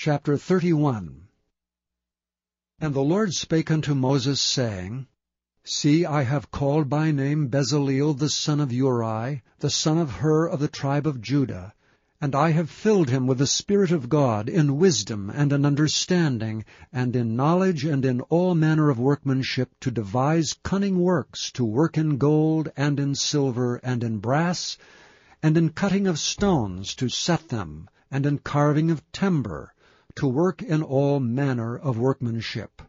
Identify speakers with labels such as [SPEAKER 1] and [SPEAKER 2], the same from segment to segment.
[SPEAKER 1] Chapter 31 And the Lord spake unto Moses, saying, See, I have called by name Bezaleel the son of Uri, the son of Hur of the tribe of Judah, and I have filled him with the Spirit of God, in wisdom and in understanding, and in knowledge and in all manner of workmanship, to devise cunning works, to work in gold, and in silver, and in brass, and in cutting of stones, to set them, and in carving of timber, to work in all manner of workmanship.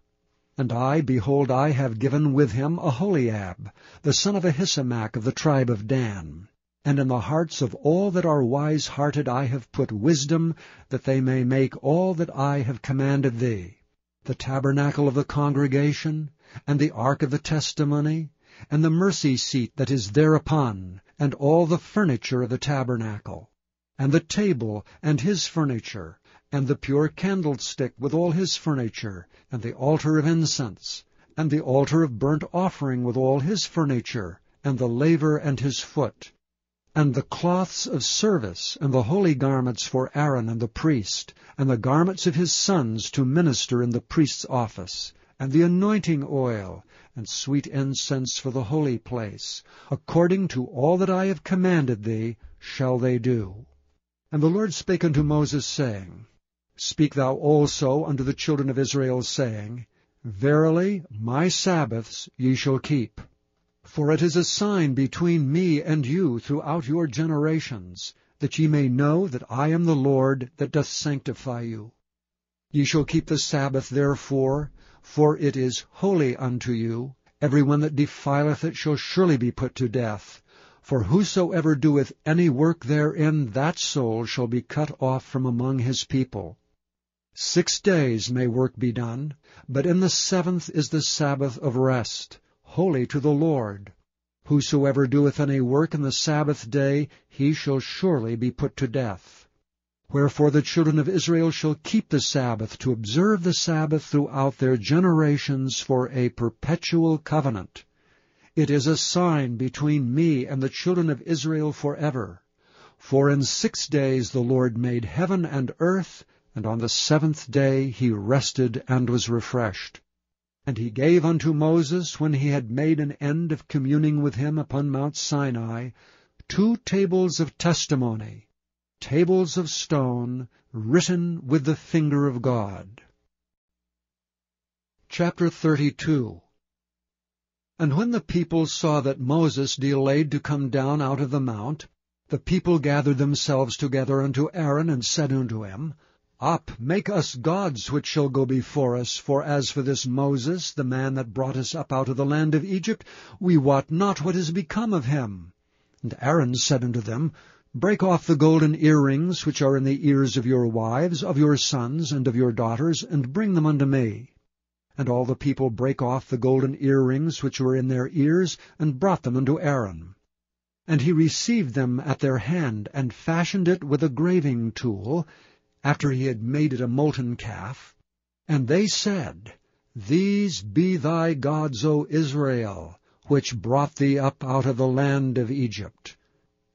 [SPEAKER 1] And I, behold, I have given with him Aholiab, the son of Ahisamach of the tribe of Dan. And in the hearts of all that are wise-hearted I have put wisdom, that they may make all that I have commanded thee, the tabernacle of the congregation, and the ark of the testimony, and the mercy seat that is thereupon, and all the furniture of the tabernacle, and the table and his furniture, and the pure candlestick with all his furniture, and the altar of incense, and the altar of burnt offering with all his furniture, and the laver and his foot, and the cloths of service, and the holy garments for Aaron and the priest, and the garments of his sons to minister in the priest's office, and the anointing oil, and sweet incense for the holy place, according to all that I have commanded thee, shall they do. And the Lord spake unto Moses, saying, Speak thou also unto the children of Israel, saying, Verily my Sabbaths ye shall keep. For it is a sign between me and you throughout your generations, that ye may know that I am the Lord that doth sanctify you. Ye shall keep the Sabbath therefore, for it is holy unto you. Every one that defileth it shall surely be put to death. For whosoever doeth any work therein, that soul shall be cut off from among his people. Six days may work be done, but in the seventh is the Sabbath of rest, holy to the Lord. Whosoever doeth any work in the Sabbath day, he shall surely be put to death. Wherefore the children of Israel shall keep the Sabbath, to observe the Sabbath throughout their generations for a perpetual covenant. It is a sign between me and the children of Israel forever. For in six days the Lord made heaven and earth, and on the seventh day he rested and was refreshed. And he gave unto Moses, when he had made an end of communing with him upon Mount Sinai, two tables of testimony, tables of stone, written with the finger of God. Chapter 32 And when the people saw that Moses delayed to come down out of the mount, the people gathered themselves together unto Aaron, and said unto him, up, make us gods which shall go before us, for as for this Moses, the man that brought us up out of the land of Egypt, we wot not what is become of him. And Aaron said unto them, Break off the golden earrings which are in the ears of your wives, of your sons, and of your daughters, and bring them unto me. And all the people brake off the golden earrings which were in their ears, and brought them unto Aaron. And he received them at their hand, and fashioned it with a graving tool, after he had made it a molten calf. And they said, These be thy gods, O Israel, which brought thee up out of the land of Egypt.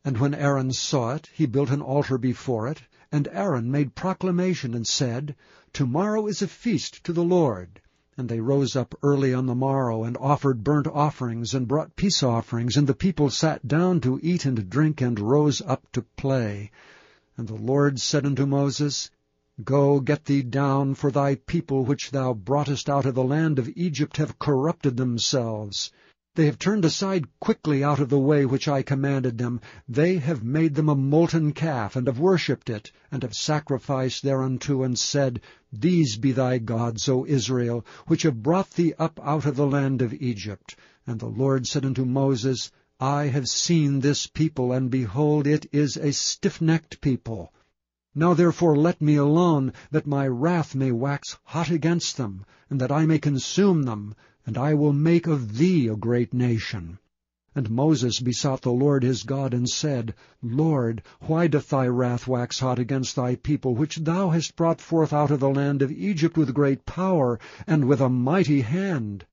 [SPEAKER 1] And when Aaron saw it, he built an altar before it, and Aaron made proclamation and said, Tomorrow is a feast to the Lord. And they rose up early on the morrow, and offered burnt offerings, and brought peace offerings, and the people sat down to eat and drink, and rose up to play. And the Lord said unto Moses, Go, get thee down, for thy people which thou broughtest out of the land of Egypt have corrupted themselves. They have turned aside quickly out of the way which I commanded them. They have made them a molten calf, and have worshipped it, and have sacrificed thereunto, and said, These be thy gods, O Israel, which have brought thee up out of the land of Egypt. And the Lord said unto Moses, I have seen this people, and behold, it is a stiff-necked people. Now therefore let me alone, that my wrath may wax hot against them, and that I may consume them, and I will make of thee a great nation. And Moses besought the Lord his God, and said, Lord, why doth thy wrath wax hot against thy people, which thou hast brought forth out of the land of Egypt with great power, and with a mighty hand?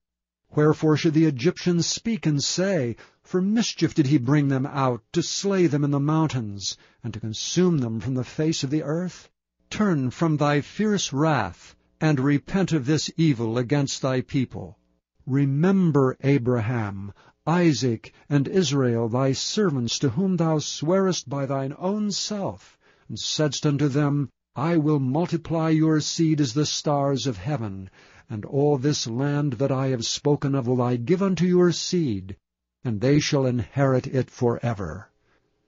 [SPEAKER 1] Wherefore should the Egyptians speak and say, For mischief did he bring them out, to slay them in the mountains, and to consume them from the face of the earth? turn from thy fierce wrath, and repent of this evil against thy people. Remember Abraham, Isaac, and Israel, thy servants, to whom thou swarest by thine own self, and saidst unto them, I will multiply your seed as the stars of heaven, and all this land that I have spoken of will I give unto your seed, and they shall inherit it for ever.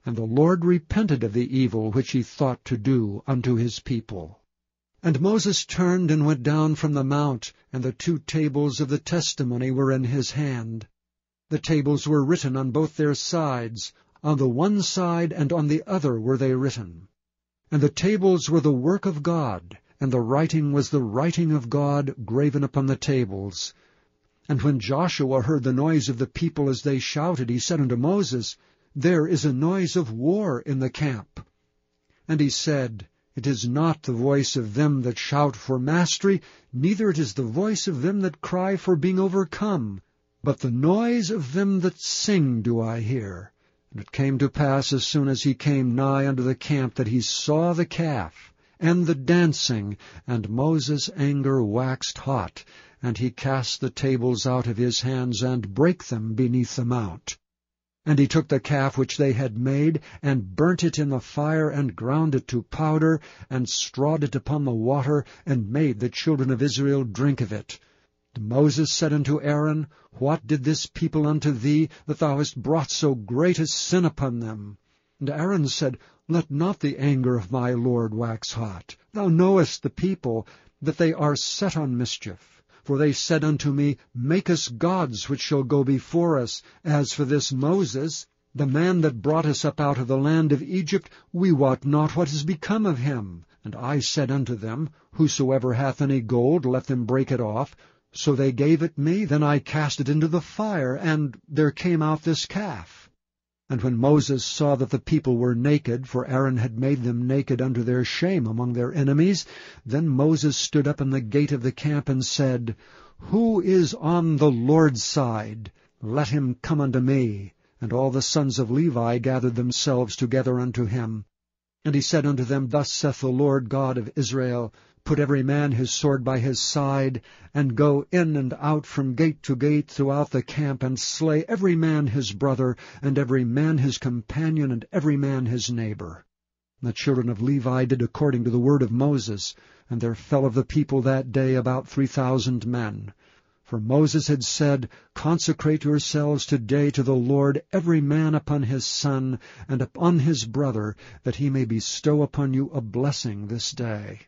[SPEAKER 1] And the Lord repented of the evil which he thought to do unto his people. And Moses turned and went down from the mount, and the two tables of the testimony were in his hand. The tables were written on both their sides, on the one side and on the other were they written. And the tables were the work of God, and the writing was the writing of God graven upon the tables. And when Joshua heard the noise of the people as they shouted, he said unto Moses, there is a noise of war in the camp. And he said, It is not the voice of them that shout for mastery, neither it is the voice of them that cry for being overcome, but the noise of them that sing do I hear. And it came to pass as soon as he came nigh unto the camp that he saw the calf, and the dancing, and Moses' anger waxed hot, and he cast the tables out of his hands, and brake them beneath the mount. And he took the calf which they had made, and burnt it in the fire, and ground it to powder, and strawed it upon the water, and made the children of Israel drink of it. And Moses said unto Aaron, What did this people unto thee, that thou hast brought so great a sin upon them? And Aaron said, Let not the anger of my Lord wax hot. Thou knowest the people, that they are set on mischief. For they said unto me, Make us gods which shall go before us. As for this Moses, the man that brought us up out of the land of Egypt, we wot not what is become of him. And I said unto them, Whosoever hath any gold, let them break it off. So they gave it me, then I cast it into the fire, and there came out this calf. And when Moses saw that the people were naked, for Aaron had made them naked unto their shame among their enemies, then Moses stood up in the gate of the camp and said, Who is on the Lord's side? Let him come unto me. And all the sons of Levi gathered themselves together unto him. And he said unto them, Thus saith the Lord God of Israel, Put every man his sword by his side, and go in and out from gate to gate throughout the camp, and slay every man his brother, and every man his companion, and every man his neighbor. The children of Levi did according to the word of Moses, and there fell of the people that day about three thousand men. For Moses had said, Consecrate yourselves today to the Lord, every man upon his son, and upon his brother, that he may bestow upon you a blessing this day.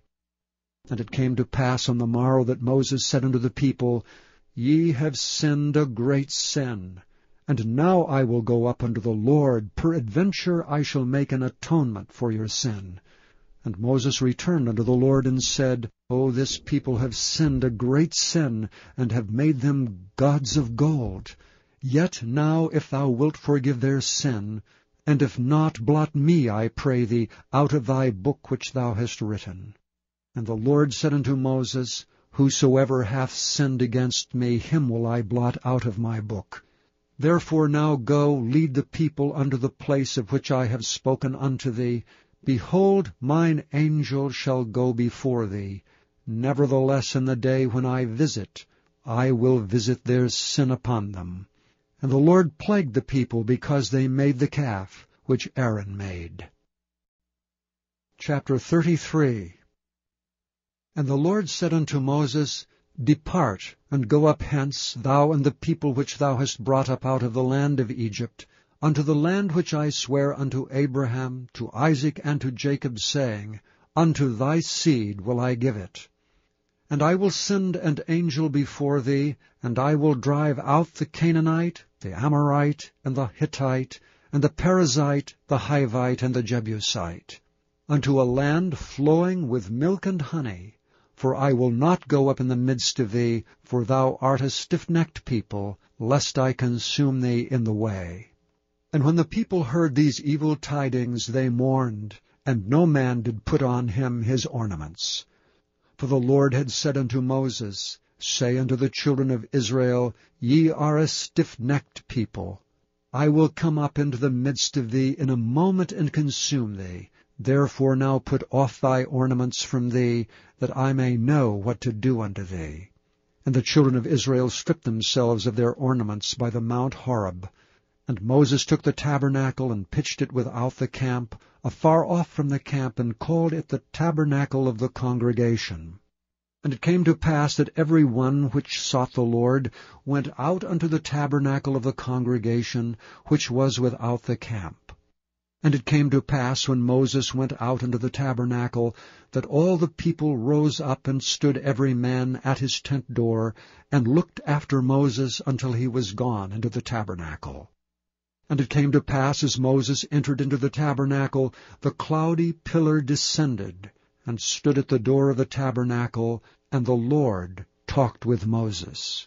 [SPEAKER 1] And it came to pass on the morrow that Moses said unto the people, Ye have sinned a great sin. And now I will go up unto the Lord, peradventure I shall make an atonement for your sin. And Moses returned unto the Lord, and said, O this people have sinned a great sin, and have made them gods of gold. Yet now if thou wilt forgive their sin, and if not, blot me, I pray thee, out of thy book which thou hast written. And the Lord said unto Moses, Whosoever hath sinned against me, him will I blot out of my book. Therefore now go, lead the people unto the place of which I have spoken unto thee. Behold, mine angel shall go before thee. Nevertheless in the day when I visit, I will visit their sin upon them. And the Lord plagued the people because they made the calf which Aaron made. Chapter 33 and the Lord said unto Moses, Depart, and go up hence, thou and the people which thou hast brought up out of the land of Egypt, unto the land which I swear unto Abraham, to Isaac, and to Jacob, saying, Unto thy seed will I give it. And I will send an angel before thee, and I will drive out the Canaanite, the Amorite, and the Hittite, and the Perizzite, the Hivite, and the Jebusite, unto a land flowing with milk and honey, for I will not go up in the midst of thee, for thou art a stiff-necked people, lest I consume thee in the way. And when the people heard these evil tidings, they mourned, and no man did put on him his ornaments. For the Lord had said unto Moses, Say unto the children of Israel, Ye are a stiff-necked people. I will come up into the midst of thee in a moment and consume thee. Therefore now put off thy ornaments from thee, that I may know what to do unto thee. And the children of Israel stripped themselves of their ornaments by the mount Horeb. And Moses took the tabernacle, and pitched it without the camp, afar off from the camp, and called it the tabernacle of the congregation. And it came to pass that every one which sought the Lord went out unto the tabernacle of the congregation, which was without the camp. And it came to pass, when Moses went out into the tabernacle, that all the people rose up and stood every man at his tent door, and looked after Moses until he was gone into the tabernacle. And it came to pass, as Moses entered into the tabernacle, the cloudy pillar descended, and stood at the door of the tabernacle, and the Lord talked with Moses.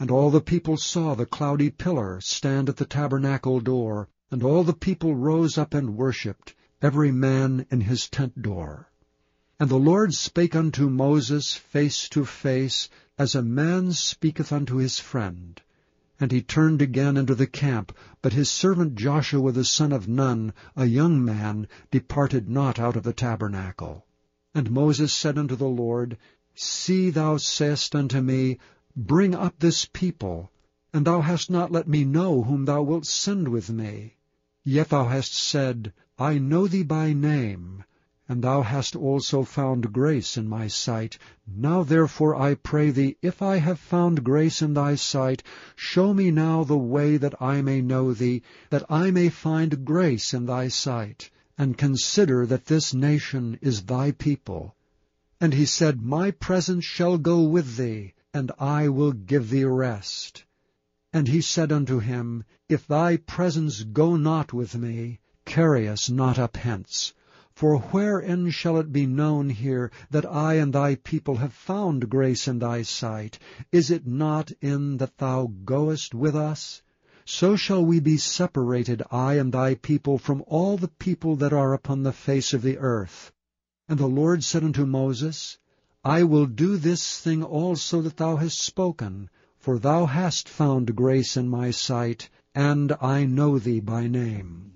[SPEAKER 1] And all the people saw the cloudy pillar stand at the tabernacle door, and all the people rose up and worshipped, every man in his tent door. And the Lord spake unto Moses face to face, as a man speaketh unto his friend. And he turned again into the camp, but his servant Joshua the son of Nun, a young man, departed not out of the tabernacle. And Moses said unto the Lord, See, thou sayest unto me, Bring up this people, and thou hast not let me know whom thou wilt send with me. Yet thou hast said, I know thee by name, and thou hast also found grace in my sight. Now therefore I pray thee, if I have found grace in thy sight, show me now the way that I may know thee, that I may find grace in thy sight, and consider that this nation is thy people. And he said, My presence shall go with thee, and I will give thee rest. And he said unto him, If thy presence go not with me, carry us not up hence. For wherein shall it be known here that I and thy people have found grace in thy sight? Is it not in that thou goest with us? So shall we be separated, I and thy people, from all the people that are upon the face of the earth. And the Lord said unto Moses, I will do this thing also that thou hast spoken, for thou hast found grace in my sight, and I know thee by name.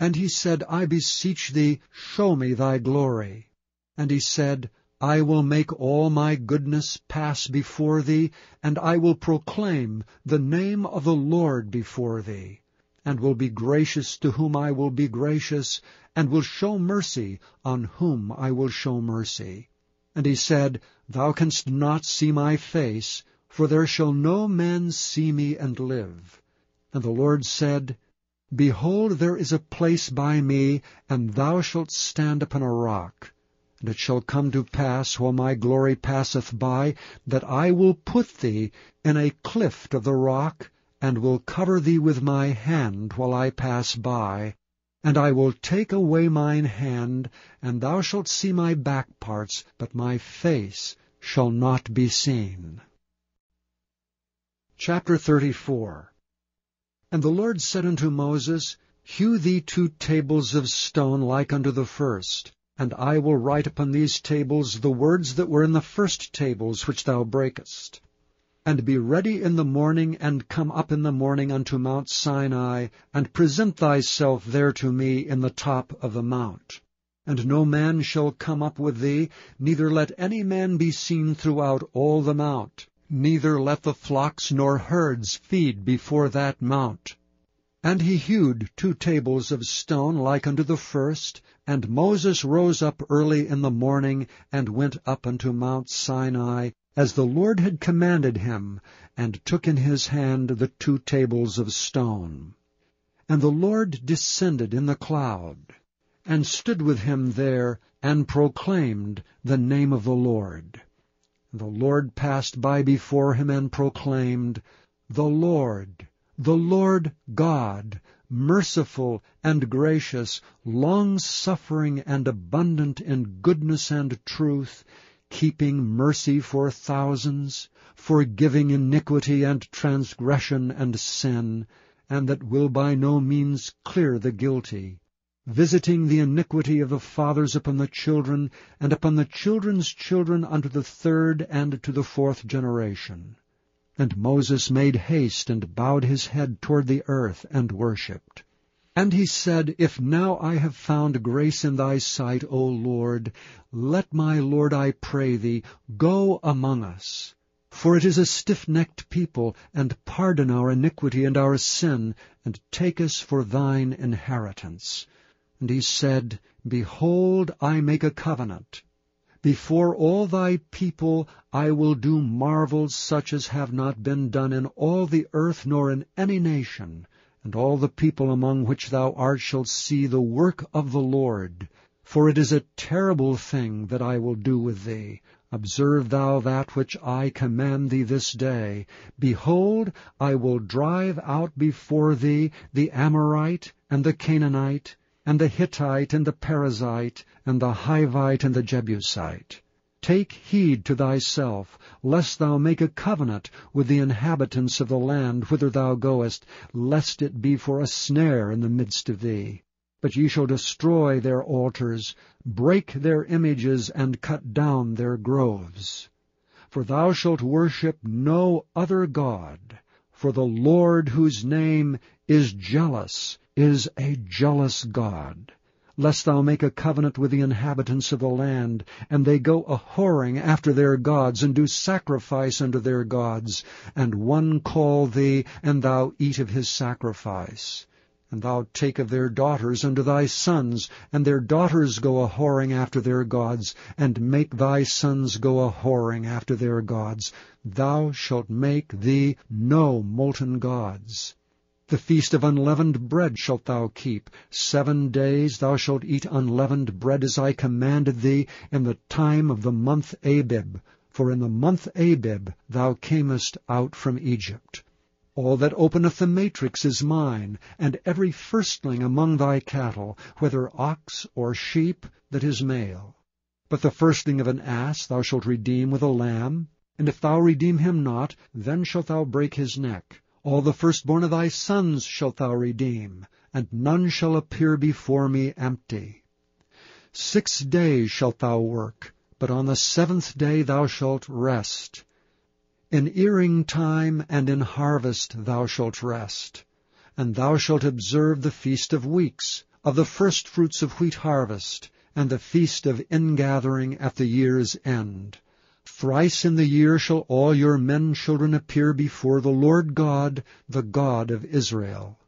[SPEAKER 1] And he said, I beseech thee, show me thy glory. And he said, I will make all my goodness pass before thee, and I will proclaim the name of the Lord before thee, and will be gracious to whom I will be gracious, and will show mercy on whom I will show mercy. And he said, Thou canst not see my face, for there shall no man see me and live. And the Lord said, Behold, there is a place by me, and thou shalt stand upon a rock. And it shall come to pass, while my glory passeth by, that I will put thee in a clift of the rock, and will cover thee with my hand while I pass by. And I will take away mine hand, and thou shalt see my back parts, but my face shall not be seen. Chapter 34 And the Lord said unto Moses, Hew thee two tables of stone like unto the first, and I will write upon these tables the words that were in the first tables which thou breakest. And be ready in the morning, and come up in the morning unto Mount Sinai, and present thyself there to me in the top of the mount. And no man shall come up with thee, neither let any man be seen throughout all the mount neither let the flocks nor herds feed before that mount. And he hewed two tables of stone like unto the first, and Moses rose up early in the morning, and went up unto Mount Sinai, as the Lord had commanded him, and took in his hand the two tables of stone. And the Lord descended in the cloud, and stood with him there, and proclaimed the name of the Lord. The Lord passed by before him and proclaimed, The Lord, the Lord God, merciful and gracious, long-suffering and abundant in goodness and truth, keeping mercy for thousands, forgiving iniquity and transgression and sin, and that will by no means clear the guilty, visiting the iniquity of the fathers upon the children, and upon the children's children unto the third and to the fourth generation. And Moses made haste, and bowed his head toward the earth, and worshipped. And he said, If now I have found grace in thy sight, O Lord, let my Lord, I pray thee, go among us. For it is a stiff-necked people, and pardon our iniquity and our sin, and take us for thine inheritance. And he said, Behold, I make a covenant. Before all thy people I will do marvels such as have not been done in all the earth nor in any nation, and all the people among which thou art shall see the work of the Lord. For it is a terrible thing that I will do with thee. Observe thou that which I command thee this day. Behold, I will drive out before thee the Amorite, and the Canaanite, and the Hittite, and the Perizzite, and the Hivite, and the Jebusite. Take heed to thyself, lest thou make a covenant with the inhabitants of the land whither thou goest, lest it be for a snare in the midst of thee. But ye shall destroy their altars, break their images, and cut down their groves. For thou shalt worship no other God, for the Lord whose name is jealous is a jealous God. Lest thou make a covenant with the inhabitants of the land, and they go a whoring after their gods, and do sacrifice unto their gods, and one call thee, and thou eat of his sacrifice. And thou take of their daughters unto thy sons, and their daughters go a whoring after their gods, and make thy sons go a whoring after their gods. Thou shalt make thee no molten gods. The feast of unleavened bread shalt thou keep. Seven days thou shalt eat unleavened bread as I commanded thee in the time of the month Abib. For in the month Abib thou camest out from Egypt. All that openeth the matrix is mine, and every firstling among thy cattle, whether ox or sheep, that is male. But the firstling of an ass thou shalt redeem with a lamb, and if thou redeem him not, then shalt thou break his neck. All the firstborn of thy sons shalt thou redeem, and none shall appear before me empty. Six days shalt thou work, but on the seventh day thou shalt rest. In earing time and in harvest thou shalt rest. And thou shalt observe the feast of weeks, of the firstfruits of wheat harvest, and the feast of ingathering at the year's end. Thrice in the year shall all your men children appear before the Lord God, the God of Israel.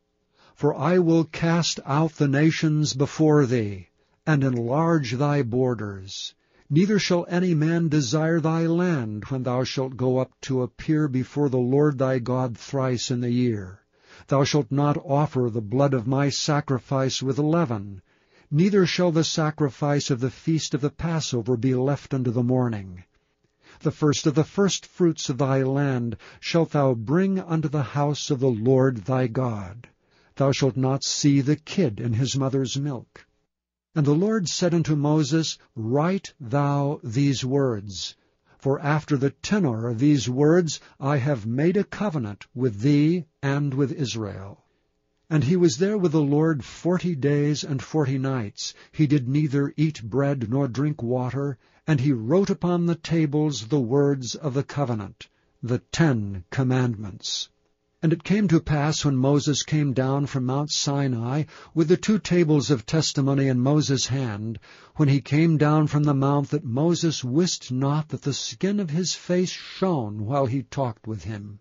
[SPEAKER 1] For I will cast out the nations before thee, and enlarge thy borders. Neither shall any man desire thy land when thou shalt go up to appear before the Lord thy God thrice in the year. Thou shalt not offer the blood of my sacrifice with leaven, neither shall the sacrifice of the feast of the Passover be left unto the morning. The first of the firstfruits of thy land shalt thou bring unto the house of the Lord thy God. Thou shalt not see the kid in his mother's milk. And the Lord said unto Moses, Write thou these words. For after the tenor of these words I have made a covenant with thee and with Israel. And he was there with the Lord forty days and forty nights. He did neither eat bread nor drink water, and he wrote upon the tables the words of the covenant, the Ten Commandments. And it came to pass when Moses came down from Mount Sinai with the two tables of testimony in Moses' hand, when he came down from the mount, that Moses wist not that the skin of his face shone while he talked with him.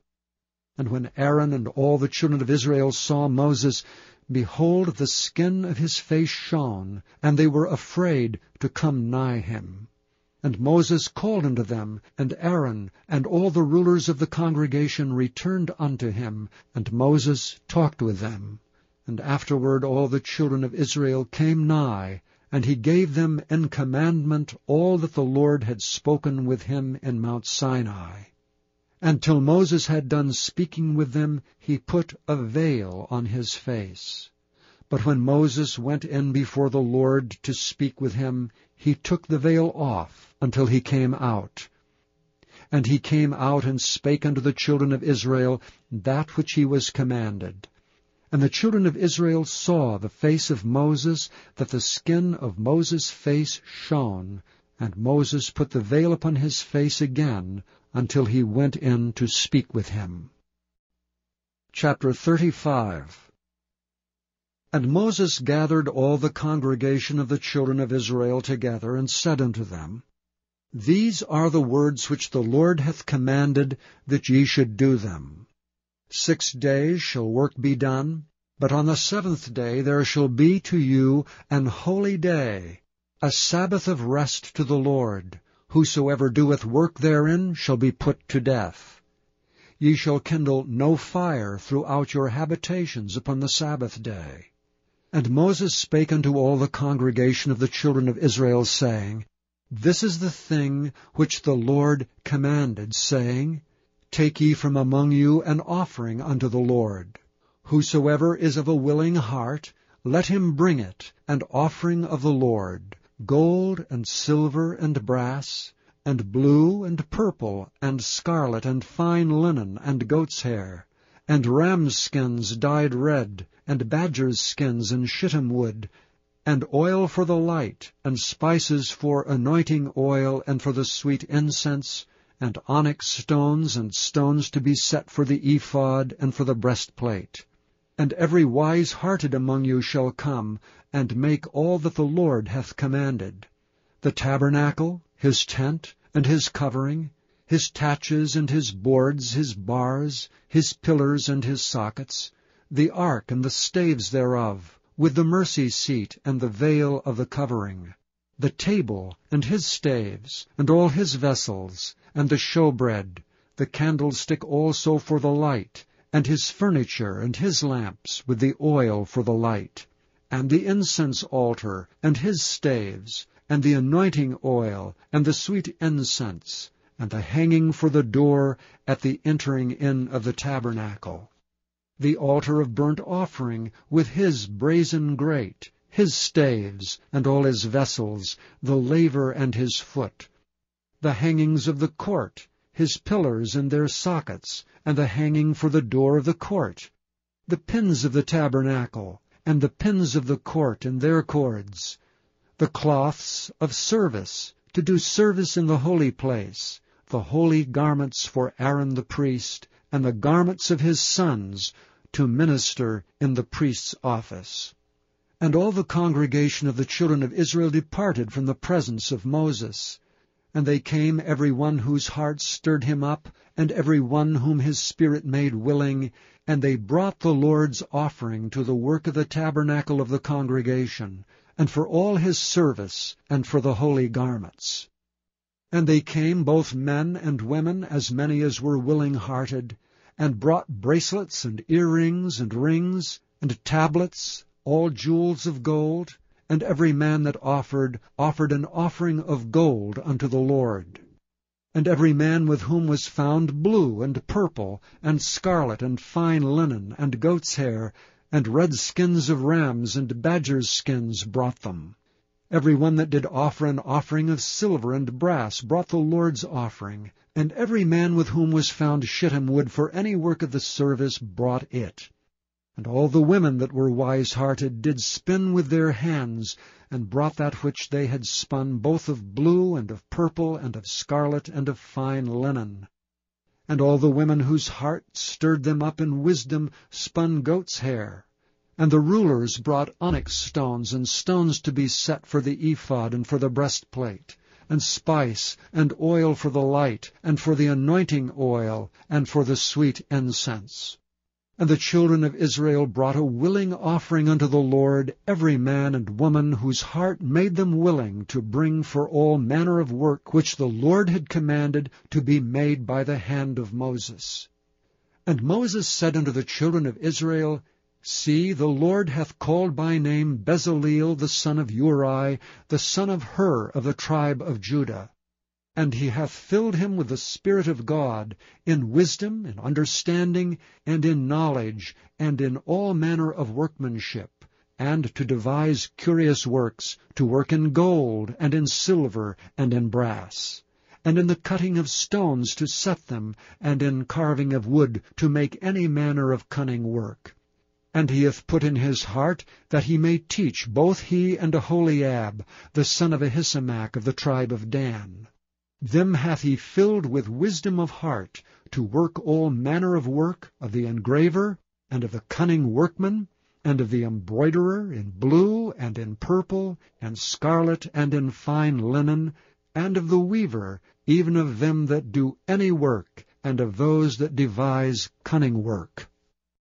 [SPEAKER 1] And when Aaron and all the children of Israel saw Moses, behold, the skin of his face shone, and they were afraid to come nigh him. And Moses called unto them, and Aaron, and all the rulers of the congregation returned unto him, and Moses talked with them. And afterward all the children of Israel came nigh, and he gave them in commandment all that the Lord had spoken with him in Mount Sinai. And till Moses had done speaking with them, he put a veil on his face. But when Moses went in before the Lord to speak with him, he took the veil off until he came out. And he came out and spake unto the children of Israel that which he was commanded. And the children of Israel saw the face of Moses, that the skin of Moses' face shone, and Moses put the veil upon his face again until he went in to speak with him. Chapter 35 And Moses gathered all the congregation of the children of Israel together, and said unto them, These are the words which the Lord hath commanded that ye should do them. Six days shall work be done, but on the seventh day there shall be to you an holy day, a Sabbath of rest to the Lord. Whosoever doeth work therein shall be put to death. Ye shall kindle no fire throughout your habitations upon the Sabbath day. And Moses spake unto all the congregation of the children of Israel, saying, This is the thing which the Lord commanded, saying, Take ye from among you an offering unto the Lord. Whosoever is of a willing heart, let him bring it, an offering of the Lord, gold and silver and brass, and blue and purple and scarlet and fine linen and goat's hair, and rams' skins dyed red, and badgers' skins and shittim wood, and oil for the light, and spices for anointing oil and for the sweet incense, and onyx stones and stones to be set for the ephod and for the breastplate. And every wise-hearted among you shall come, and make all that the Lord hath commanded. The tabernacle, his tent, and his covering, his taches and his boards, his bars, his pillars and his sockets, the ark and the staves thereof, with the mercy seat and the veil of the covering, the table and his staves, and all his vessels, and the showbread, the candlestick also for the light, and his furniture and his lamps, with the oil for the light, and the incense altar, and his staves, and the anointing oil, and the sweet incense, and the hanging for the door at the entering in of the tabernacle, the altar of burnt offering with his brazen grate, his staves, and all his vessels, the laver and his foot, the hangings of the court, his pillars and their sockets, and the hanging for the door of the court, the pins of the tabernacle, and the pins of the court and their cords, the cloths of service, to do service in the holy place, the holy garments for Aaron the priest, and the garments of his sons, to minister in the priest's office. And all the congregation of the children of Israel departed from the presence of Moses. And they came, every one whose heart stirred him up, and every one whom his spirit made willing, and they brought the Lord's offering to the work of the tabernacle of the congregation, and for all his service, and for the holy garments. And they came, both men and women, as many as were willing-hearted, and brought bracelets and earrings and rings, and tablets, all jewels of gold, and every man that offered, offered an offering of gold unto the Lord. And every man with whom was found blue and purple, and scarlet, and fine linen, and goat's hair, and red skins of rams, and badgers' skins, brought them. Every one that did offer an offering of silver and brass brought the Lord's offering, and every man with whom was found shittim wood for any work of the service brought it. And all the women that were wise-hearted did spin with their hands, and brought that which they had spun, both of blue, and of purple, and of scarlet, and of fine linen. And all the women whose heart stirred them up in wisdom spun goat's hair, and the rulers brought onyx stones, and stones to be set for the ephod and for the breastplate, and spice, and oil for the light, and for the anointing oil, and for the sweet incense. And the children of Israel brought a willing offering unto the Lord, every man and woman whose heart made them willing to bring for all manner of work which the Lord had commanded to be made by the hand of Moses. And Moses said unto the children of Israel, See, the Lord hath called by name Bezaleel the son of Uri, the son of Hur of the tribe of Judah. And he hath filled him with the Spirit of God, in wisdom, in understanding, and in knowledge, and in all manner of workmanship, and to devise curious works, to work in gold, and in silver, and in brass, and in the cutting of stones to set them, and in carving of wood to make any manner of cunning work. And he hath put in his heart that he may teach both he and Aholiab, the son of Ahisamach of the tribe of Dan. Them hath he filled with wisdom of heart, to work all manner of work of the engraver, and of the cunning workman, and of the embroiderer in blue, and in purple, and scarlet, and in fine linen, and of the weaver, even of them that do any work, and of those that devise cunning work.